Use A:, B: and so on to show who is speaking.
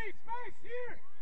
A: space, space, here!